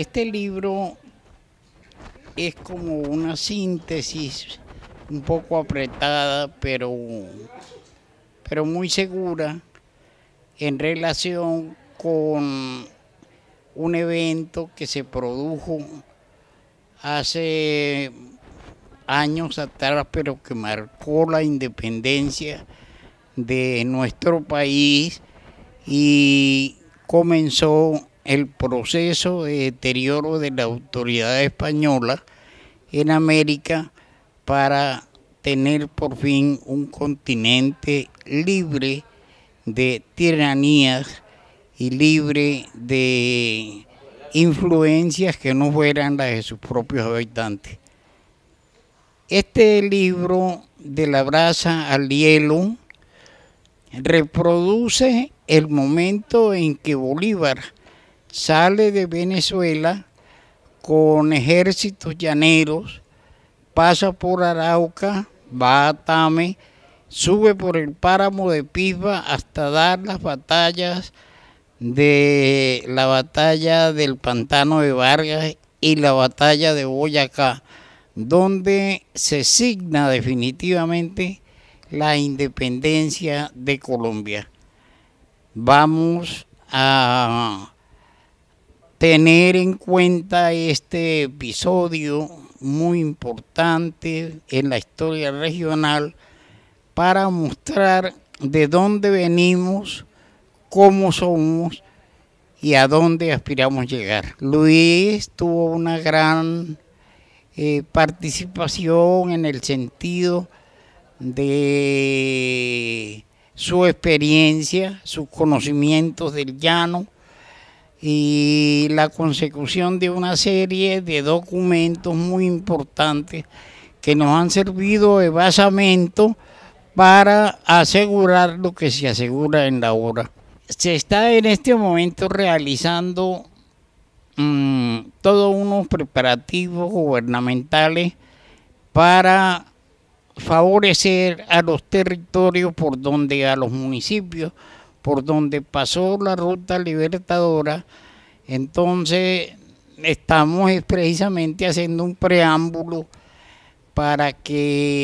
Este libro es como una síntesis un poco apretada, pero, pero muy segura en relación con un evento que se produjo hace años atrás, pero que marcó la independencia de nuestro país y comenzó el proceso de deterioro de la autoridad española en América para tener por fin un continente libre de tiranías y libre de influencias que no fueran las de sus propios habitantes. Este libro de la brasa al hielo reproduce el momento en que Bolívar sale de Venezuela con ejércitos llaneros, pasa por Arauca, va a Tame, sube por el páramo de Pisba hasta dar las batallas de la batalla del pantano de Vargas y la batalla de Boyacá, donde se signa definitivamente la independencia de Colombia. Vamos a tener en cuenta este episodio muy importante en la historia regional para mostrar de dónde venimos, cómo somos y a dónde aspiramos llegar. Luis tuvo una gran eh, participación en el sentido de su experiencia, sus conocimientos del llano, y la consecución de una serie de documentos muy importantes que nos han servido de basamento para asegurar lo que se asegura en la obra. Se está en este momento realizando mmm, todos unos preparativos gubernamentales para favorecer a los territorios por donde a los municipios por donde pasó la ruta libertadora, entonces estamos precisamente haciendo un preámbulo para que